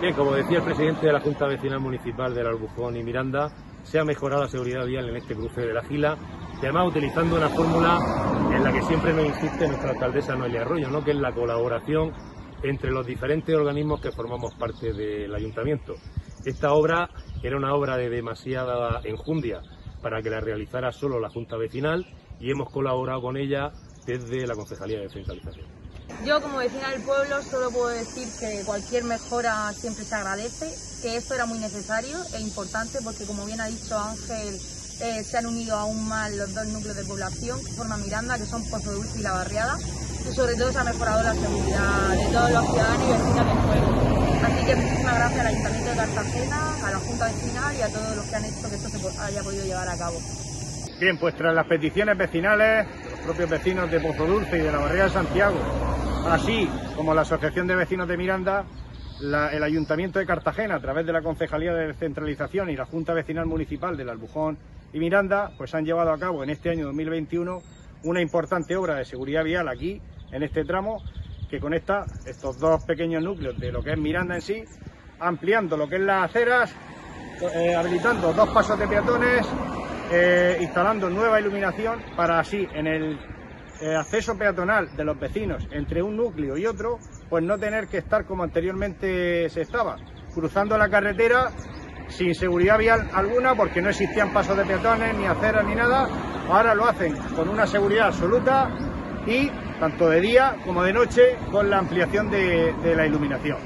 Bien, como decía el presidente de la Junta Vecinal Municipal del Albujón y Miranda, se ha mejorado la seguridad vial en este cruce de la Gila y además utilizando una fórmula en la que siempre nos insiste nuestra alcaldesa Noelia Arroyo, ¿no? que es la colaboración entre los diferentes organismos que formamos parte del ayuntamiento. Esta obra era una obra de demasiada enjundia para que la realizara solo la Junta Vecinal y hemos colaborado con ella desde la Concejalía de Descentralización. Yo como vecina del pueblo solo puedo decir que cualquier mejora siempre se agradece, que esto era muy necesario e importante porque como bien ha dicho Ángel, eh, se han unido aún más los dos núcleos de población que forman Miranda, que son Pozo Dulce y La Barriada, y sobre todo se ha mejorado la seguridad de todos los ciudadanos y vecinos del pueblo. Así que muchísimas gracias al Ayuntamiento de Cartagena, a la Junta Vecinal y a todos los que han hecho que esto se haya podido llevar a cabo. Bien, pues tras las peticiones vecinales, los propios vecinos de Pozo Dulce y de la Barriada de Santiago, así como la Asociación de Vecinos de Miranda, el Ayuntamiento de Cartagena, a través de la Concejalía de Descentralización y la Junta Vecinal Municipal del Albujón y Miranda, pues han llevado a cabo en este año 2021 una importante obra de seguridad vial aquí, en este tramo, que conecta estos dos pequeños núcleos de lo que es Miranda en sí, ampliando lo que es las aceras, eh, habilitando dos pasos de peatones, eh, instalando nueva iluminación para así en el eh, acceso peatonal de los vecinos entre un núcleo y otro, pues no tener que estar como anteriormente se estaba, cruzando la carretera sin seguridad vial alguna porque no existían pasos de peatones, ni aceras, ni nada. Ahora lo hacen con una seguridad absoluta y tanto de día como de noche con la ampliación de, de la iluminación.